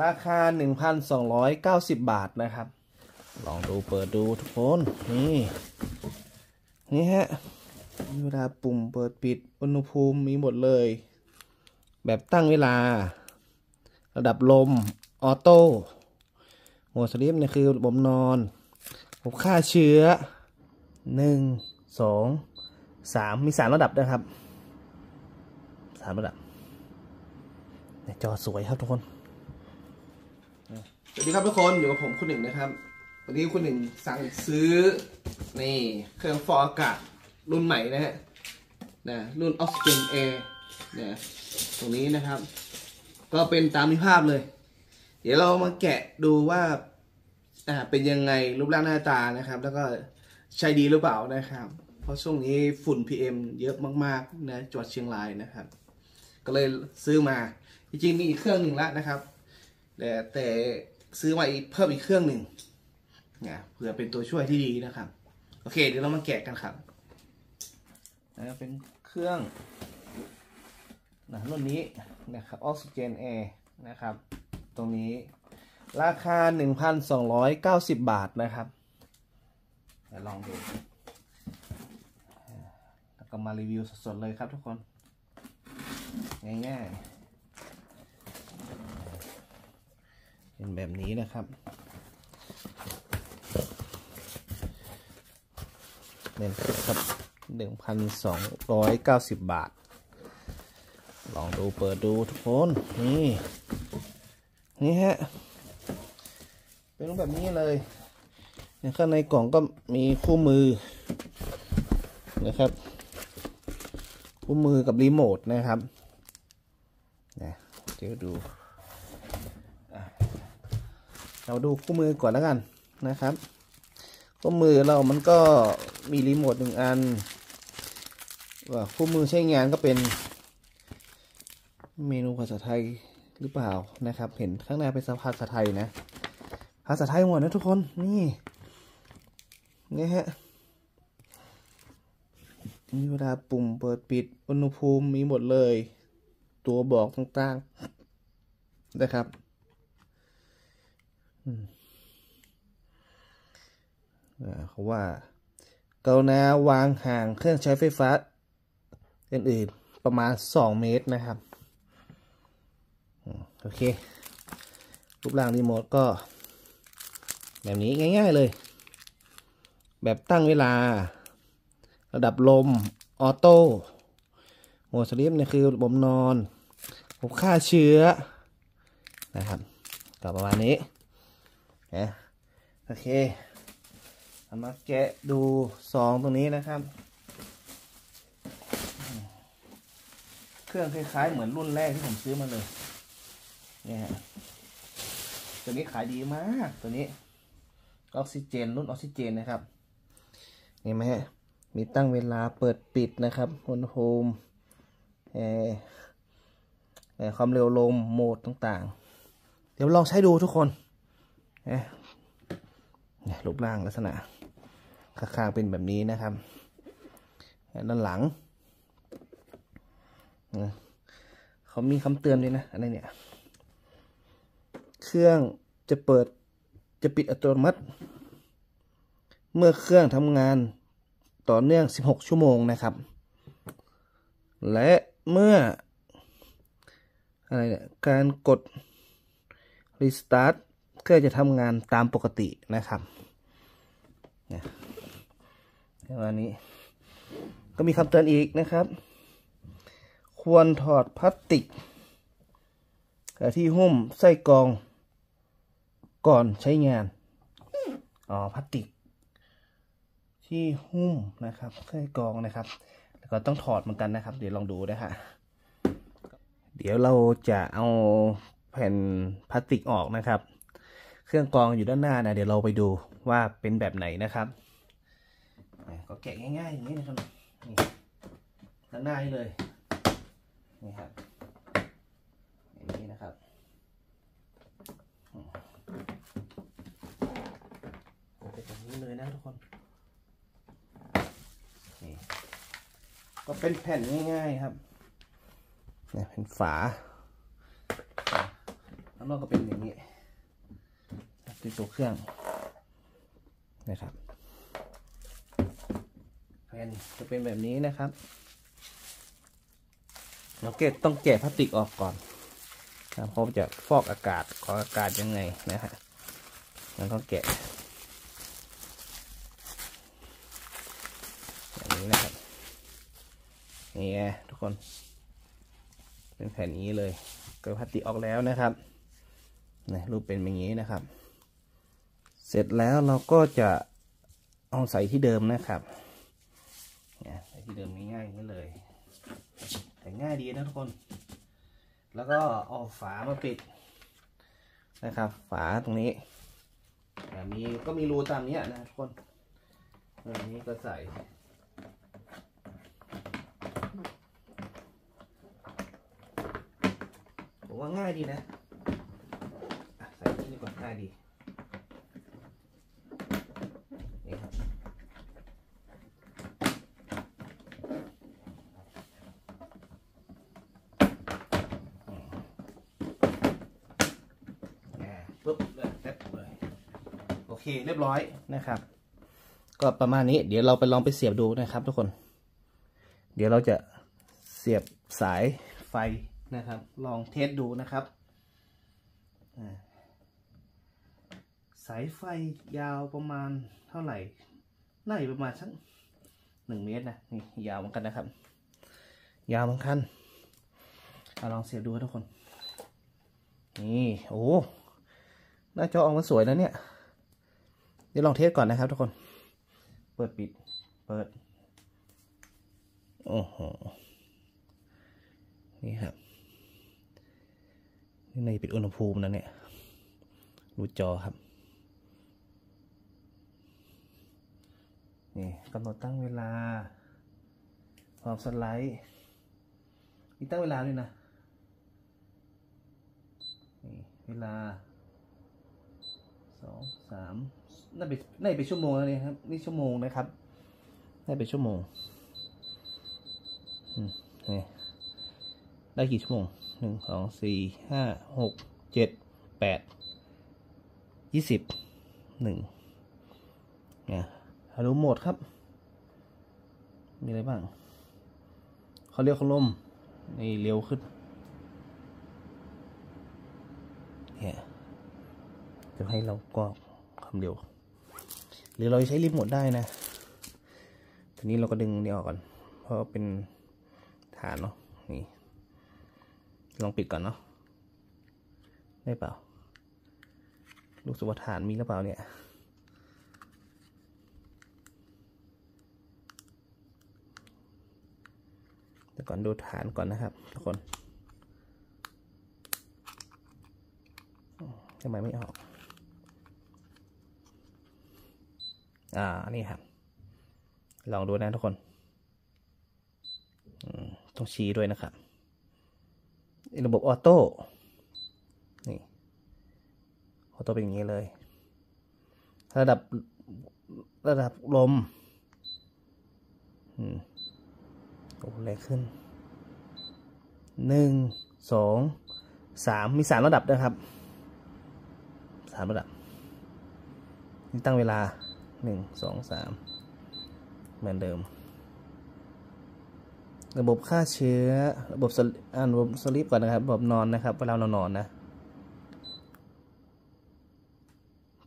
ราคา 1,290 บาทนะครับ ลองดูเปิดดูทุกคน นี่ นี่ฮะมีเวลาปุ่มเปิดปิดอุณหภูมิมีหมดเลย แบบตั้งเวลา ระดับลม ออโต้โหมดสลิปเนี่ยคือระบบนอนผมค่าเชื้อหนึ่งสองสามมีสามระดับนะครับสามระดับเนี่ยจอสวยครับทุกคน สวัสดีครับทุกคนอยู่กับผมคุณหนึ่งนะครับ วันนี้คุณหนึ่งสั่งซื้อนี่เครื่องฟอกอากาศรุ่นใหม่นะฮะนะรุ่น Oxygen Air นะตรงนี้นะครับ ก็เป็นตามที่ภาพเลย เดี๋ยวเรามาแกะดูว่าอ่าเป็นยังไงรูปร่างหน้าตานะครับ แล้วก็ใช้ดีหรือเปล่านะครับ เพราะช่วงนี้ฝุ่น PM เยอะมากๆนะจังหวัดเชียงรายนะครับ ก็เลยซื้อมาจริงๆมีอีกเครื่องหนึ่งล้วนะครับ แต่แต่ ซื้อมาอีกเพิ่มอีกเครื่องหนึ่งเนะเผื่อเป็นตัวช่วยที่ดีนะครับ โอเค เดี๋ยวเรามาแกะกันครับนะเป็นเครื่องนะรุ่นนี้นะครับ Oxygen Air นะครับ ตรงนี้ราคา 1,290 บาทนะครับเดี๋ยวลองดูแล้วก็มารีวิวสดๆเลยครับทุกคน ง่ายๆ เป็นแบบนี้นะครับเนี่ยครับหนึ่งพันสองร้อยเก้าสิบบาท ลองดูเปิดดูทุกคน นี่ นี่ฮะ เป็นรูปแบบนี้เลยนี่ยข้างในกล่องก็มีคู่มือนะครับ คู่มือกับรีโมทนะครับนะเดี๋ยวดู เราดูคู่มือก่อนแล้วกันนะครับคู่มือเรามันก็มีรีโมทหนึ่งอันว่าคู่มือใช้งานก็เป็น เมนูภาษาไทยหรือเปล่านะครับ เห็นข้างในเป็นภาษาไทยนะ ภาษาไทยหมดนะทุกคนนี่นี่ฮะมีเวลาปุ่มเปิดปิดอุณหภูมิมีหมดเลย ตัวบอกต่างๆนะครับ เขาว่าเกรุณาวางห่างเครื่องใช้ไฟฟ้า อื่นๆ ประมาณ 2 เมตรนะครับ โอเค รูปร่างรีโมทก็ แบบนี้ง่าย ๆเลย แบบตั้งเวลา ระดับลม ออโต้โหมดสลิปเนี่ยคือระบบนอน ผมค่าเชื้อนะครับก็ประมาณนี้ นะโอเคเอามาแกะดูซองตรงนี้นะครับ เครื่องคล้าย ๆ เหมือนรุ่นแรกที่ผมซื้อมาเลยเนี่ยฮะตัวนี้ขายดีมากตัวนี้ออกซิเจนรุ่นออกซิเจนนะครับเห็นไหมฮะมีตั้งเวลาเปิดปิดนะครับอุณหภูมิแอร์แอร์ความเร็วลมโหมดต่างๆ เดี๋ยวลองใช้ดูทุกคน เนี่ยรูปร่างลักษณะข้างๆเป็นแบบนี้นะครับด้านหลังนะเขามีคำเตือนด้วยนะอะไรเนี่ย เครื่องจะเปิดจะปิดอัตโนมัติ เมื่อเครื่องทำงานต่อเนื่อง 16 ชั่วโมงนะครับ และเมื่อ อะไรเนี่ย การกด restart เครื่องจะทำงานตามปกตินะครับเนี่ยวันนี้ ก็มีคำเตือนอีกนะครับ ควรถอดพลาสติกที่หุ้มไส้กรอง ก่อนใช้งาน อ๋อพลาสติก ที่หุ้มนะครับไส้กรองนะครับ แล้วก็ต้องถอดเหมือนกันนะครับ เดี๋ยวลองดูนะฮะเดี๋ยวเราจะเอาแผ่นพลาสติกออกนะครับ เครื่องกรองอยู่ด้านหน้านะเดี๋ยวเราไปดูว่าเป็นแบบไหนนะครับก็แกะง่ายๆอย่างนี้นะครับนี่ด้านหน้านี่เลยนี่ครับอย่างนี้นะครับเป็นแบบนี้เลยนะทุกคนนี่ก็เป็นแผ่นง่ายๆครับเนี่ยเป็นฝาเข้างนอกก็เป็นอย่างนี้ เป็นตัวเครื่องนะครับแผ่นจะเป็นแบบนี้นะครับเราเก็บต้องแกะพลาสติกออกก่อนนะเพราะจะฟอกอากาศขออากาศยังไงนะฮะมันต้องแกะอย่างนี้นะครับนี่ไงทุกคน เป็นแผ่นนี้เลย เกิดพลาสติกออกแล้วนะครับนะรูปเป็นอย่างนี้นะครับ เสร็จแล้วเราก็จะเอาใส่ที่เดิมนะครับเนี่ยใส่ที่เดิมง่ายง่างนี้เลยแต่ง่ายดีนะทุกคน แล้วก็เอาฝามาปิดนะครับ ฝาตรงนี้มีก็มีรูตามนี้นะทุกคนอันนี้ก็ใส่ผมว่าง่ายดีนะใส่ที่นี่ก่อนง่ายดี นี่ครับปุ๊บเลยแป๊บเลย โอเค เรียบร้อยนะครับ ก็ประมาณนี้ เดี๋ยวเราไปลองไปเสียบดูนะครับ ทุกคน เดี๋ยวเราจะเสียบสายไฟนะครับ ลองเทสดูนะครับอ่า สายไฟยาวประมาณเท่าไหร่น่าจะประมาณสักหนึ่งเมตรนะนี่ยาวเหมือนกันนะครับ ยาวเหมือนกันเอาลองเสียบดูทุกคน นี่โอ้หน้าจอออกมาสวยนะเนี่ย เดี๋ยวลองเทสก่อนนะครับทุกคน เปิดปิด เปิด โอ้โห นี่ครับ นี่ในปิดอุณหภูมินะเนี่ยดูจอครับ นี่กำหนดตั้งเวลาพร้อมสไลด์มีตั้งเวลาด้วยนะนี่เวลาสองสามน่าเป็นน่าเป็นชั่วโมงแล้วนี่ยครับ นี่ชั่วโมงนะครับน่าเป็นชั่วโมงนี่ได้กี่ชั่วโมงหนึ่งสองสี่ห้าหกเจ็ดแปดยี่สิบหนึ่งเนี่ย ฮารุโหมดครับ มีอะไรบ้าง เขาเรียกเขาลมนี่เร็วขึ้นเนี่ยจะให้เราก็ความเร็ว หรือเราใช้รีโมทได้นะ ทีนี้เราก็ดึงนี่ออกก่อน เพราะเป็นฐานเนาะ นี่ ลองปิดก่อนเนาะ ได้เปล่า ลูกสุวฐานมีหรือเปล่าเนี่ย ก่อนดูฐานก่อนนะครับทุกคนทำไมไม่ออก อ่า นี่ครับ ลองดูนะทุกคน ต้องชี้ด้วยนะครับระบบออโต้ นี่ ออโต้เป็นอย่างนี้เลย ระดับ ระดับลม อืม โอ้แรงขึ้นหนึ่งสองสามมีสามระดับนะครับสามระดับนี่ตั้งเวลาหนึ่งสองสามเหมือนเดิม ระบบฆ่าเชื้อ ระบบสลิอ่าระบบสลิปก่อนนะครับ ระบบนอนนะครับ เวลาเรานอนนะ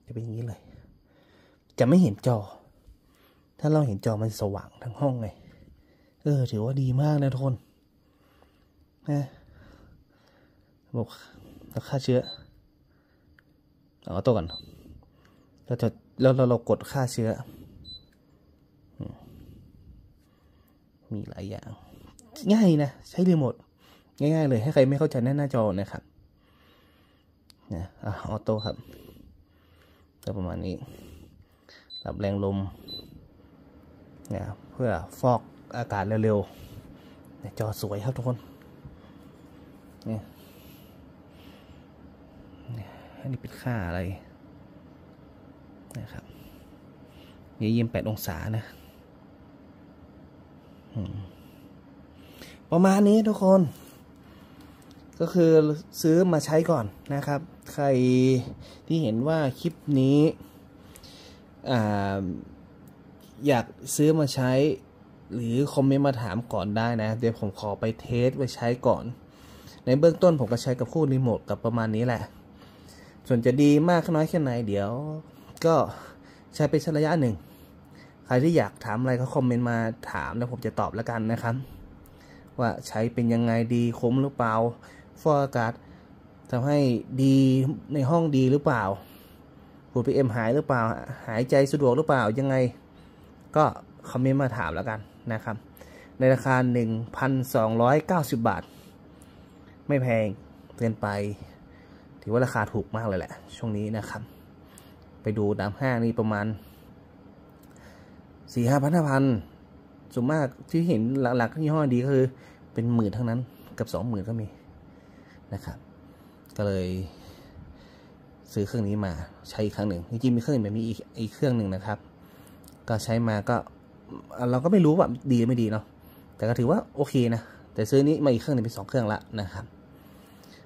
จะเป็นอย่างนี้เลย จะไม่เห็นจอ ถ้าเราเห็นจอมันสว่างทั้งห้องไง เออ ถือว่าดีมากนะทุกคนนะระบบฆ่าเชื้อเอาตัวก่อนเราจะแล้วเราเรากดฆ่าเชื้อ มีหลายอย่าง ง่ายนะ ใช้รีโมทง่ายๆเลย ให้ใครไม่เข้าใจหน้าหน้าจอนะครับนะอะออโต้ครับก็ประมาณนี้รับแรงลมนี่ยเพื่อฟอก อากาศเร็วๆจอสวยครับทุกคนเนี่ยเนี่อันนี้เป็นค่าอะไรนะครับยี่ยี่แปดองศานะประมาณนี้ทุกคน ก็คือซื้อมาใช้ก่อนนะครับ ใครที่เห็นว่าคลิปนี้ออยากซื้อมาใช้ หรือคอมเมนต์มาถามก่อนได้นะ เดี๋ยวผมขอไปเทสไว้ใช้ก่อน ในเบื้องต้นผมก็ใช้กับคู่รีโมทกับประมาณนี้แหละ ส่วนจะดีมากน้อยแค่ไหนเดี๋ยว ก็ใช้ไปสักระยะหนึ่ง ใครที่อยากถามอะไรก็คอมเมนต์มาถามแล้วผมจะตอบแล้วกันนะครับ ว่าใช้เป็นยังไงดีคุ้มหรือเปล่าฟอกอากาศทำให้ดีในห้องดีหรือเปล่าฝุ่นพีเอ็มหายหรือเปล่า หายใจสะดวกหรือเปล่ายังไง ก็คอมเมนต์มาถามแล้วกัน นะครับ ในราคา 1,290 บาท ไม่แพงเกินไป ถือว่าราคาถูกมากเลยแหละ ช่วงนี้นะครับ ไปดูตามห้างนี่ประมาณสี่ห้าพันห้าพันส่วนมากที่เห็นหลักๆยี่ห้อดีก็คือเป็นหมื่นทั้งนั้นกับสองหมื่นก็มีนะครับ ก็เลยซื้อเครื่องนี้มาใช้อีกครั้งหนึ่งจริงๆมีเครื่องแบบนี้อีกอีกเครื่องหนึ่งนะครับ ก็ใช้มาก็ เราก็ไม่รู้ว่าดีหรือไม่ดีเนาะแต่ก็ถือว่าโอเคนะ แต่ซื้อนี้มาอีกเครื่องนึงเป็นสองเครื่องละนะครับ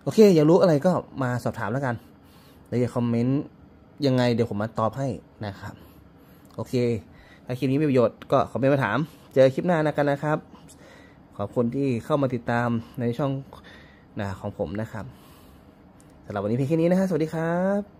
โอเค อยากรู้อะไรก็มาสอบถามแล้วกันแล้วอย่าคอมเมนต์ยังไงเดี๋ยวผมมาตอบให้นะครับ โอเค ถ้าคลิปนี้มีประโยชน์ก็คอมเมนต์มาถาม เจอคลิปหน้านะกันนะครับ ขอบคุณที่เข้ามาติดตามในช่องนะของผมนะครับสำหรับวันนี้เพียงแค่นี้นะฮะสวัสดีครับ